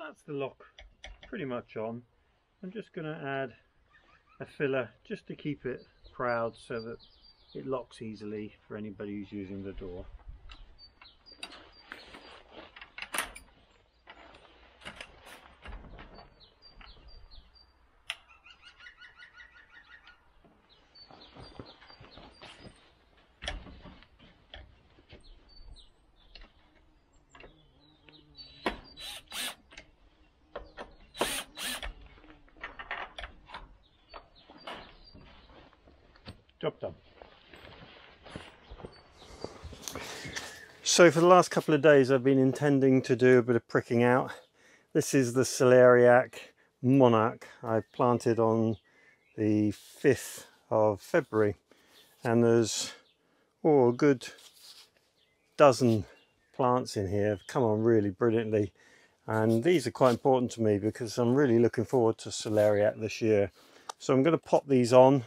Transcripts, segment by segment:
that's the lock pretty much on. I'm just going to add a filler just to keep it proud so that it locks easily for anybody who's using the door. Job done. So for the last couple of days I've been intending to do a bit of pricking out. This is the Celeriac Monarch I planted on the 5th of February and there's oh, a good dozen plants in here have come on really brilliantly and these are quite important to me because I'm really looking forward to Celeriac this year. So I'm going to pop these on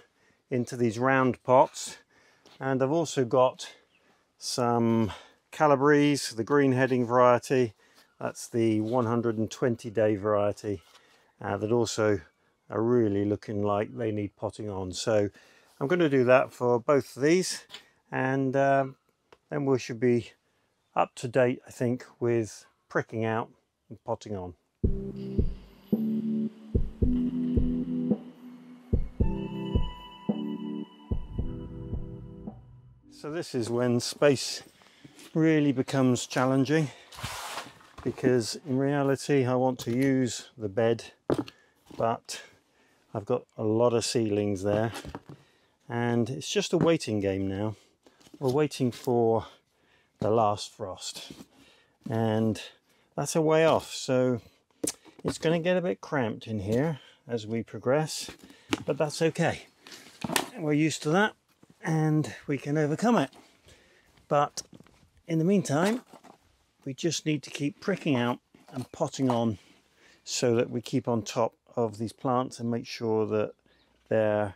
into these round pots and I've also got some Calabrese, the green heading variety. That's the 120 day variety uh, that also are really looking like they need potting on. So I'm going to do that for both of these and um, then we should be up to date I think with pricking out and potting on. So this is when space really becomes challenging because in reality I want to use the bed but I've got a lot of ceilings there and it's just a waiting game now. We're waiting for the last frost and that's a way off so it's going to get a bit cramped in here as we progress but that's okay. We're used to that and we can overcome it. But in the meantime, we just need to keep pricking out and potting on so that we keep on top of these plants and make sure that they're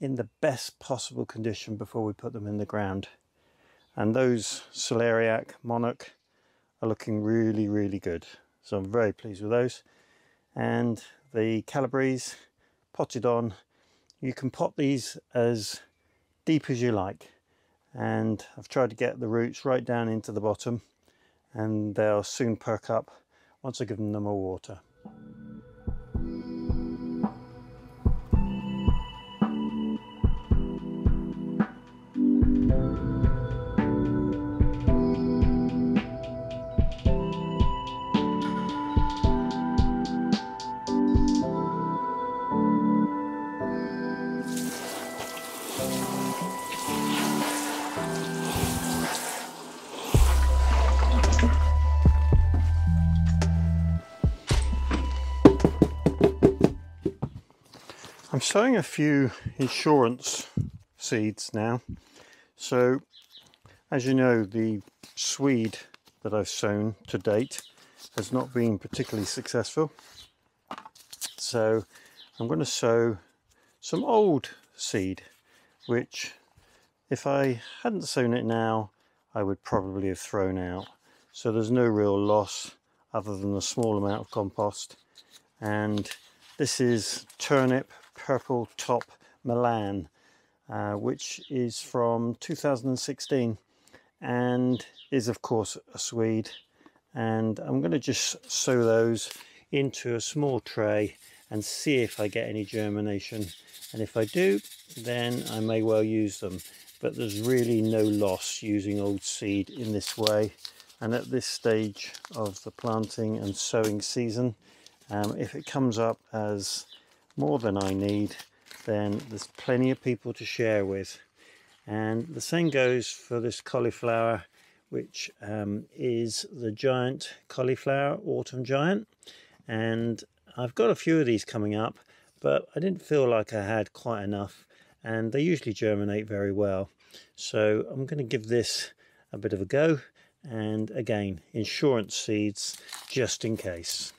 in the best possible condition before we put them in the ground. And those Celeriac Monarch are looking really, really good. So I'm very pleased with those. And the Calabrese potted on, you can pot these as deep as you like and I've tried to get the roots right down into the bottom and they'll soon perk up once I give them more water. Sowing a few insurance seeds now. So, as you know, the swede that I've sown to date has not been particularly successful. So, I'm going to sow some old seed, which if I hadn't sown it now, I would probably have thrown out. So there's no real loss other than a small amount of compost. And this is turnip Purple Top Milan, uh, which is from 2016 and is of course a Swede. And I'm going to just sow those into a small tray and see if I get any germination. And if I do, then I may well use them. But there's really no loss using old seed in this way. And at this stage of the planting and sowing season, um, if it comes up as more than I need, then there's plenty of people to share with. And the same goes for this cauliflower, which um, is the giant cauliflower, autumn giant. And I've got a few of these coming up, but I didn't feel like I had quite enough. And they usually germinate very well. So I'm going to give this a bit of a go. And again, insurance seeds just in case.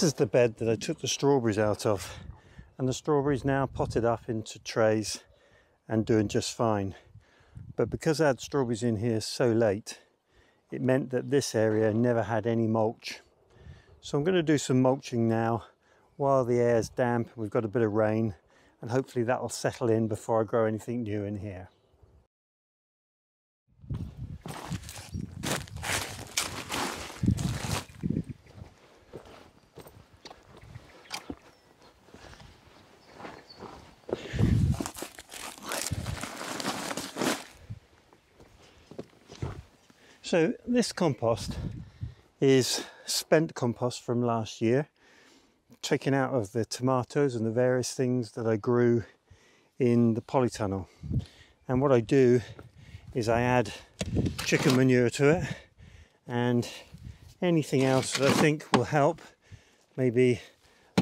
This is the bed that I took the strawberries out of and the strawberries now potted up into trays and doing just fine. But because I had strawberries in here so late, it meant that this area never had any mulch. So I'm going to do some mulching now while the air's damp, we've got a bit of rain, and hopefully that'll settle in before I grow anything new in here. So this compost is spent compost from last year, taken out of the tomatoes and the various things that I grew in the polytunnel. And what I do is I add chicken manure to it and anything else that I think will help, maybe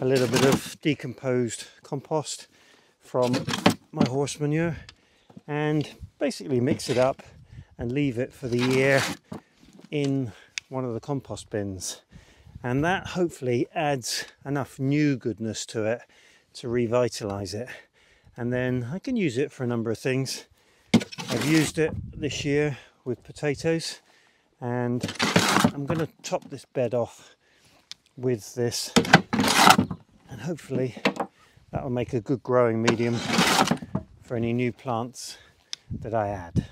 a little bit of decomposed compost from my horse manure and basically mix it up and leave it for the year in one of the compost bins. And that hopefully adds enough new goodness to it to revitalize it. And then I can use it for a number of things. I've used it this year with potatoes and I'm going to top this bed off with this and hopefully that will make a good growing medium for any new plants that I add.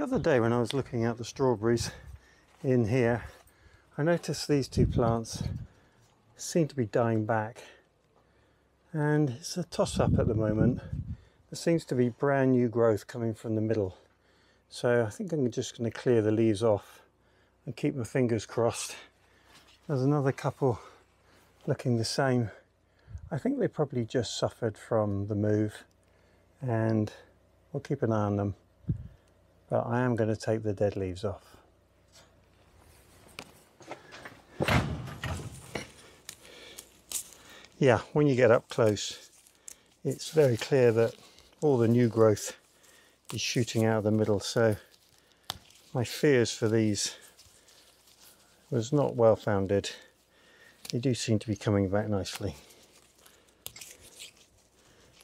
The other day when I was looking at the strawberries in here, I noticed these two plants seem to be dying back. And it's a toss up at the moment. There seems to be brand new growth coming from the middle. So I think I'm just going to clear the leaves off and keep my fingers crossed. There's another couple looking the same. I think they probably just suffered from the move and we'll keep an eye on them but I am going to take the dead leaves off. Yeah, when you get up close, it's very clear that all the new growth is shooting out of the middle. So my fears for these was not well founded. They do seem to be coming back nicely.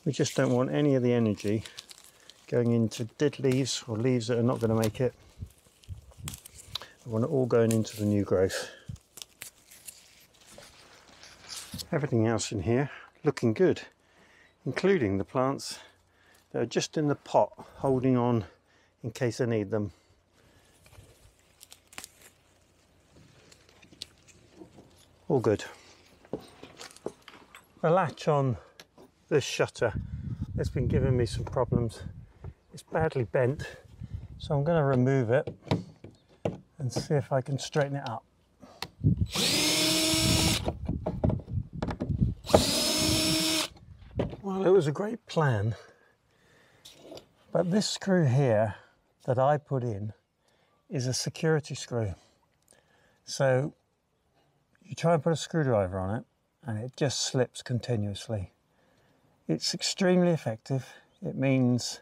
We just don't want any of the energy going into dead leaves or leaves that are not going to make it. I want it all going into the new growth. Everything else in here looking good, including the plants that are just in the pot holding on in case I need them. All good. The latch on this shutter has been giving me some problems it's badly bent, so I'm going to remove it and see if I can straighten it up. Well, it was a great plan, but this screw here that I put in is a security screw. So you try and put a screwdriver on it and it just slips continuously. It's extremely effective. It means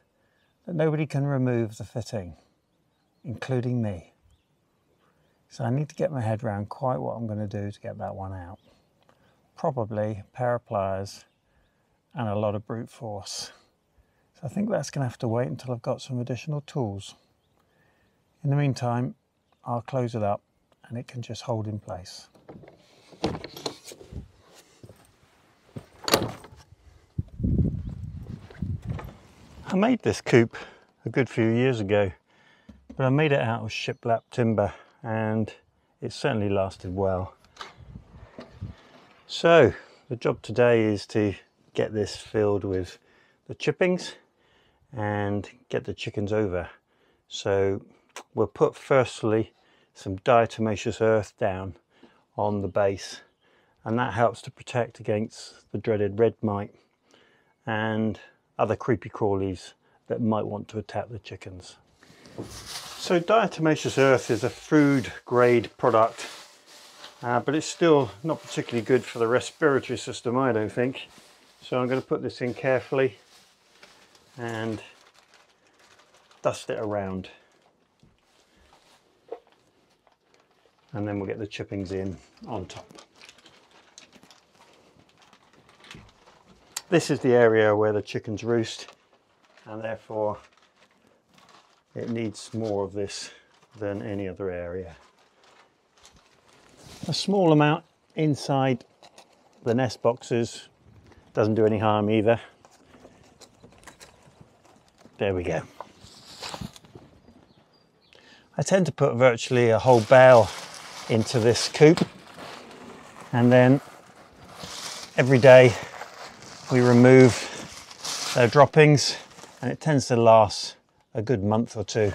that nobody can remove the fitting, including me. So I need to get my head around quite what I'm going to do to get that one out. Probably a pair of pliers and a lot of brute force. So I think that's going to have to wait until I've got some additional tools. In the meantime, I'll close it up and it can just hold in place. I made this coop a good few years ago, but I made it out of shiplap timber and it certainly lasted well. So the job today is to get this filled with the chippings and get the chickens over. So we'll put firstly some diatomaceous earth down on the base and that helps to protect against the dreaded red mite and other creepy crawlies that might want to attack the chickens. So diatomaceous earth is a food grade product uh, but it's still not particularly good for the respiratory system I don't think. So I'm going to put this in carefully and dust it around. And then we'll get the chippings in on top. This is the area where the chickens roost and therefore it needs more of this than any other area. A small amount inside the nest boxes doesn't do any harm either. There we go. I tend to put virtually a whole bale into this coop and then every day we remove their droppings and it tends to last a good month or two.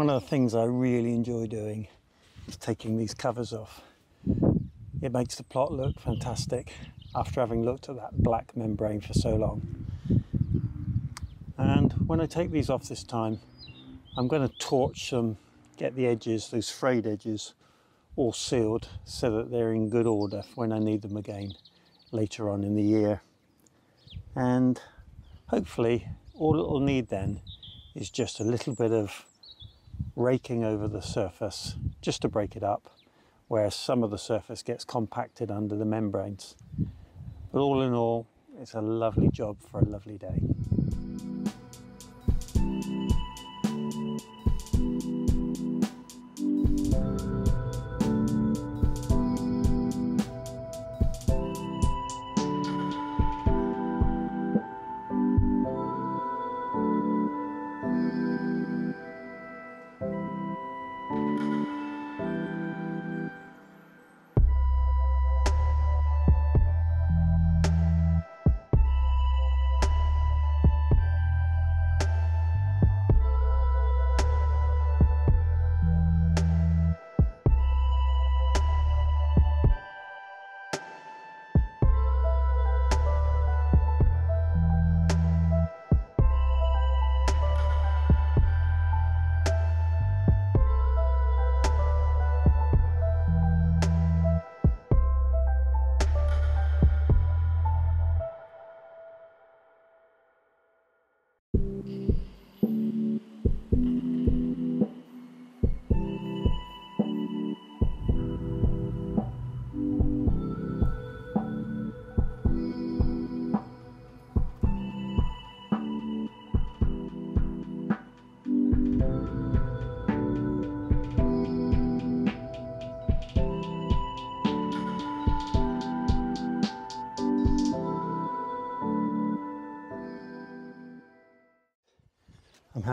One of the things I really enjoy doing is taking these covers off. It makes the plot look fantastic after having looked at that black membrane for so long. And when I take these off this time, I'm going to torch them, get the edges, those frayed edges, all sealed so that they're in good order when I need them again later on in the year. And hopefully all it'll need then is just a little bit of raking over the surface just to break it up where some of the surface gets compacted under the membranes. But all in all, it's a lovely job for a lovely day.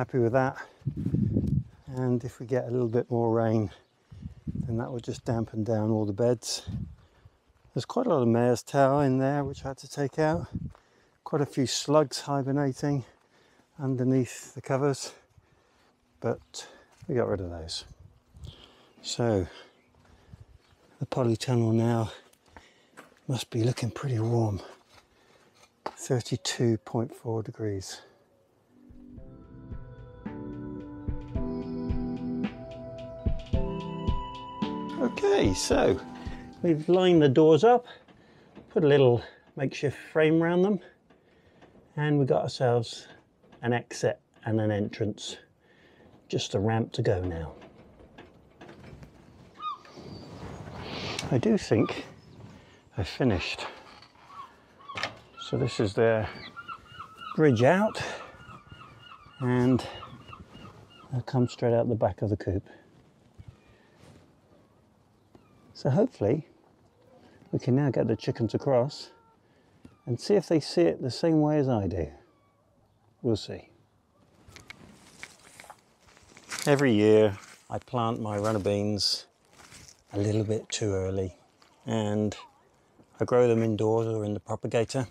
Happy with that. And if we get a little bit more rain, then that will just dampen down all the beds. There's quite a lot of mare's tail in there, which I had to take out. Quite a few slugs hibernating underneath the covers, but we got rid of those. So the polytunnel now must be looking pretty warm. 32.4 degrees. Okay, so we've lined the doors up, put a little makeshift frame around them, and we got ourselves an exit and an entrance. Just a ramp to go now. I do think I finished. So this is their bridge out and they'll come straight out the back of the coop. So hopefully we can now get the chickens across and see if they see it the same way as I do. We'll see. Every year I plant my runner beans a little bit too early and I grow them indoors or in the propagator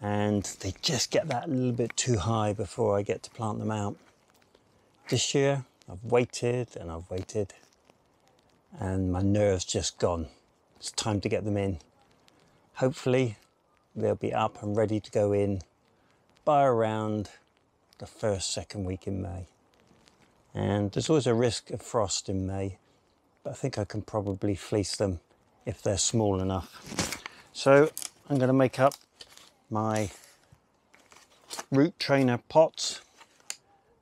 and they just get that little bit too high before I get to plant them out. This year I've waited and I've waited and my nerves just gone. It's time to get them in. Hopefully they'll be up and ready to go in by around the first, second week in May. And there's always a risk of frost in May, but I think I can probably fleece them if they're small enough. So I'm going to make up my root trainer pots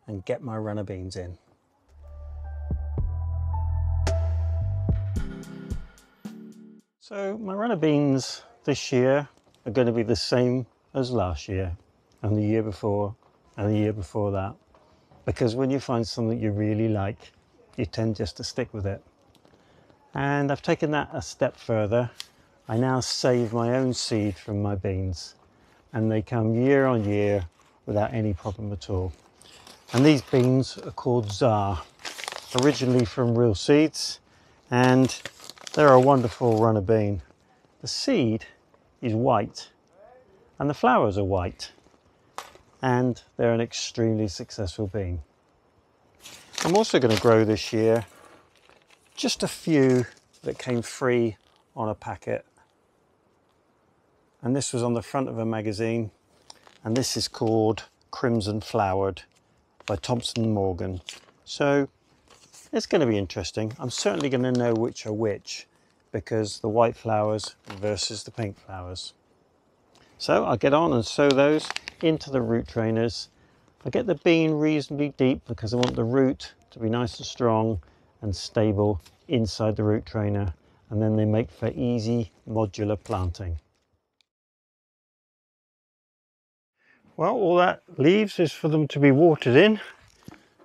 and get my runner beans in. So my runner beans this year are going to be the same as last year and the year before and the year before that. Because when you find something you really like you tend just to stick with it. And I've taken that a step further. I now save my own seed from my beans and they come year on year without any problem at all. And these beans are called Czar originally from real seeds and they're a wonderful runner bean the seed is white and the flowers are white and they're an extremely successful bean. I'm also going to grow this year just a few that came free on a packet and this was on the front of a magazine and this is called Crimson Flowered by Thompson Morgan. So it's going to be interesting. I'm certainly going to know which are which because the white flowers versus the pink flowers. So I'll get on and sow those into the root trainers. I get the bean reasonably deep because I want the root to be nice and strong and stable inside the root trainer and then they make for easy modular planting. Well, all that leaves is for them to be watered in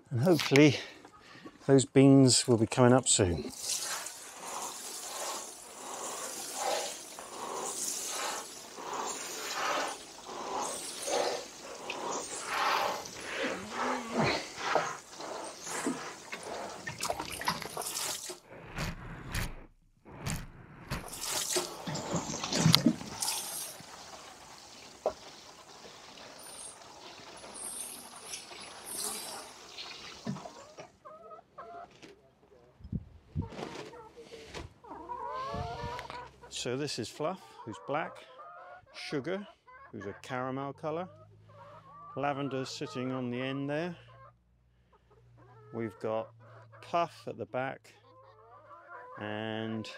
and hopefully those beans will be coming up soon. So this is Fluff, who's black, Sugar, who's a caramel colour, Lavender's sitting on the end there. We've got Puff at the back and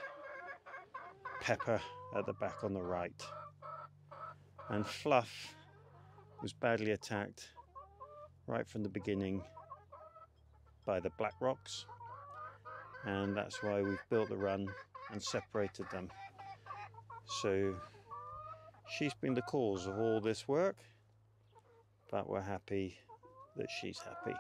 Pepper at the back on the right. And Fluff was badly attacked right from the beginning by the Black Rocks and that's why we've built the run and separated them. So she's been the cause of all this work, but we're happy that she's happy.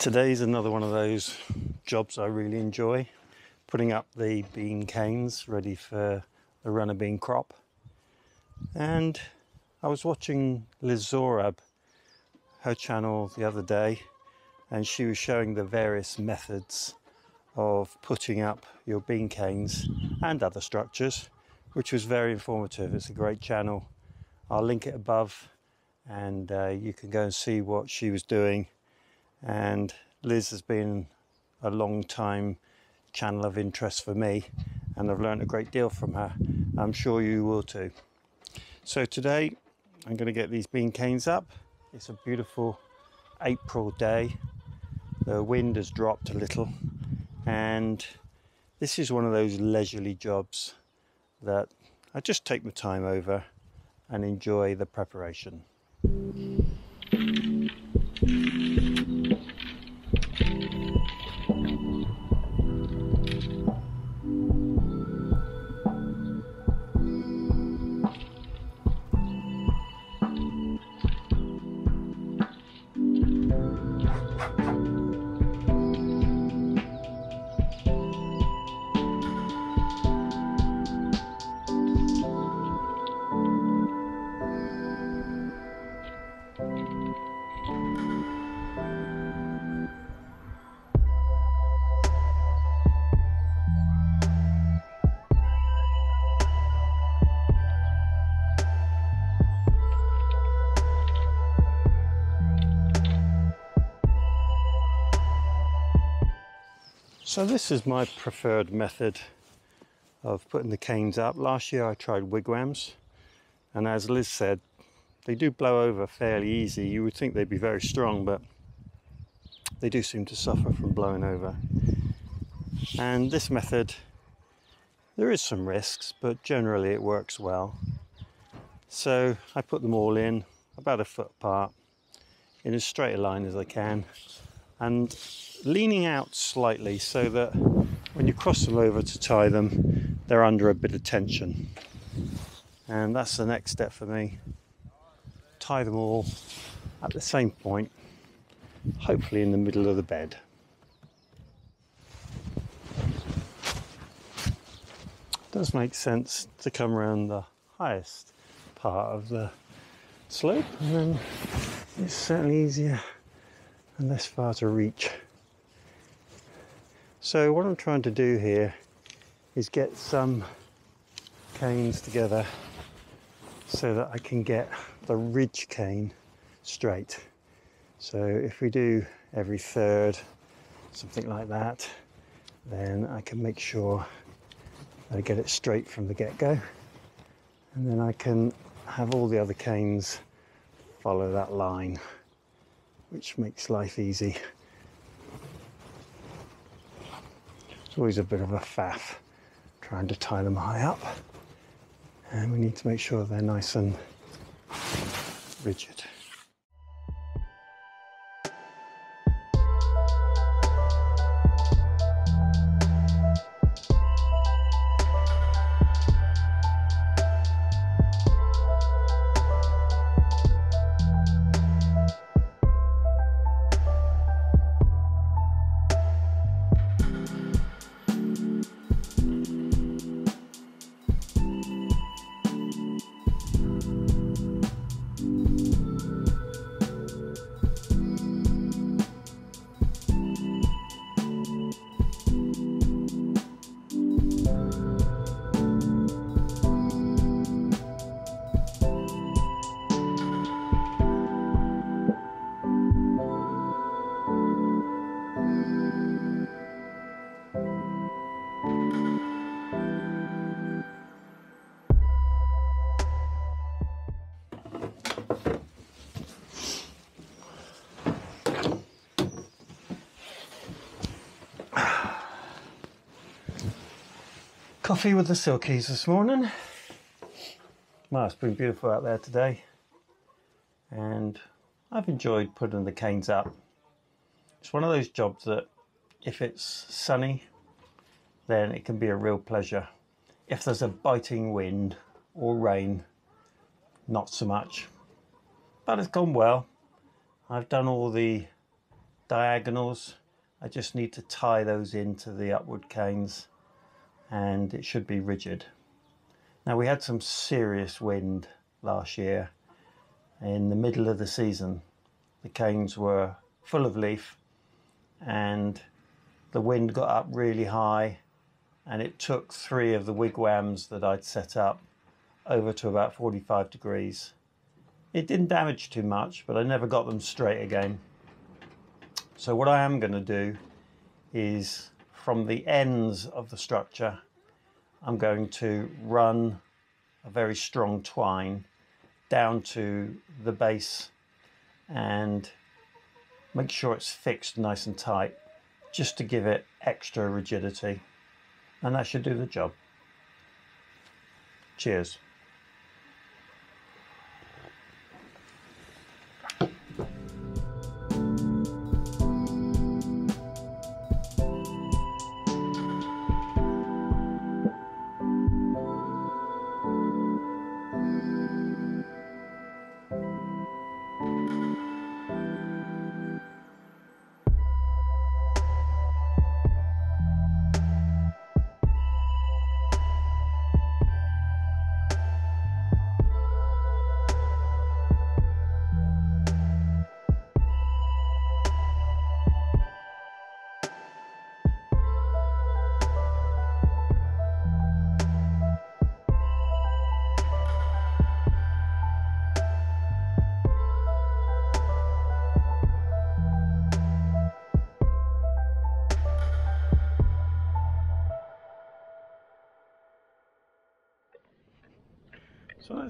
Today's another one of those jobs I really enjoy, putting up the bean canes ready for the runner bean crop. And I was watching Liz Zorab, her channel the other day, and she was showing the various methods of putting up your bean canes and other structures, which was very informative. It's a great channel. I'll link it above and uh, you can go and see what she was doing and Liz has been a long time channel of interest for me and I've learned a great deal from her. I'm sure you will too. So today I'm going to get these bean canes up. It's a beautiful April day. The wind has dropped a little and this is one of those leisurely jobs that I just take my time over and enjoy the preparation. So this is my preferred method of putting the canes up. Last year I tried wigwams and as Liz said, they do blow over fairly easy. You would think they'd be very strong, but they do seem to suffer from blowing over. And this method, there is some risks, but generally it works well. So I put them all in about a foot apart in as straight a line as I can and leaning out slightly so that when you cross them over to tie them, they're under a bit of tension. And that's the next step for me. Tie them all at the same point, hopefully in the middle of the bed. It does make sense to come around the highest part of the slope and then it's certainly easier and less far to reach. So what I'm trying to do here is get some canes together so that I can get the ridge cane straight. So if we do every third, something like that, then I can make sure that I get it straight from the get-go. And then I can have all the other canes follow that line, which makes life easy. It's always a bit of a faff trying to tie them high up. And we need to make sure they're nice and rigid. Coffee with the silkies this morning. Well, it's been beautiful out there today, and I've enjoyed putting the canes up. It's one of those jobs that if it's sunny, then it can be a real pleasure. If there's a biting wind or rain, not so much. But it's gone well. I've done all the diagonals. I just need to tie those into the upward canes and it should be rigid. Now we had some serious wind last year in the middle of the season. The canes were full of leaf and the wind got up really high and it took three of the wigwams that I'd set up over to about 45 degrees. It didn't damage too much, but I never got them straight again. So what I am going to do is from the ends of the structure, I'm going to run a very strong twine down to the base and make sure it's fixed nice and tight just to give it extra rigidity and that should do the job. Cheers.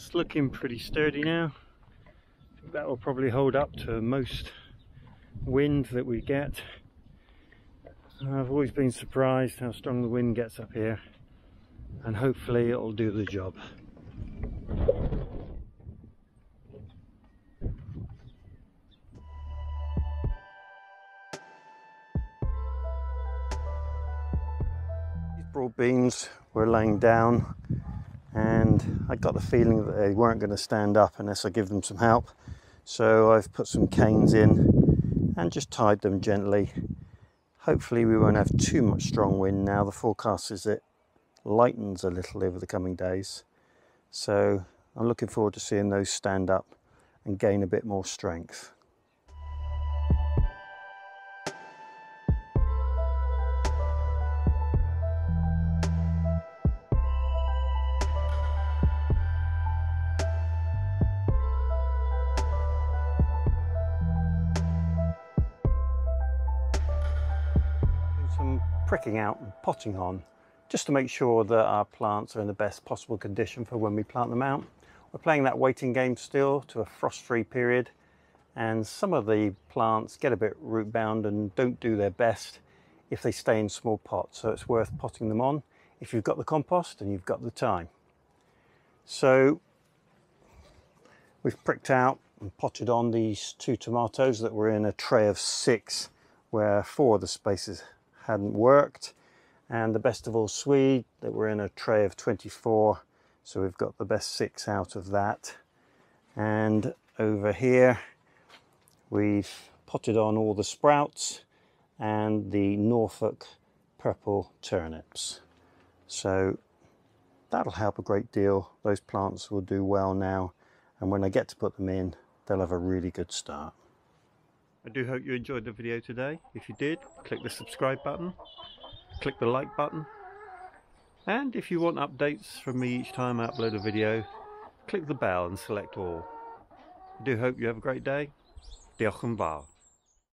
That's looking pretty sturdy now. That will probably hold up to most wind that we get. I've always been surprised how strong the wind gets up here and hopefully it'll do the job. These broad beans were laying down and I got the feeling that they weren't going to stand up unless I give them some help. So I've put some canes in and just tied them gently. Hopefully we won't have too much strong wind now. The forecast is it lightens a little over the coming days. So I'm looking forward to seeing those stand up and gain a bit more strength. Out and potting on just to make sure that our plants are in the best possible condition for when we plant them out. We're playing that waiting game still to a frost-free period and some of the plants get a bit root bound and don't do their best if they stay in small pots so it's worth potting them on if you've got the compost and you've got the time. So we've pricked out and potted on these two tomatoes that were in a tray of six where four of the spaces hadn't worked. And the best of all Swede that were in a tray of 24 so we've got the best six out of that. And over here we've potted on all the sprouts and the Norfolk purple turnips. So that'll help a great deal. Those plants will do well now. And when I get to put them in they'll have a really good start I do hope you enjoyed the video today. If you did, click the subscribe button, click the like button, and if you want updates from me each time I upload a video, click the bell and select all. I do hope you have a great day. Diolch yn fawr.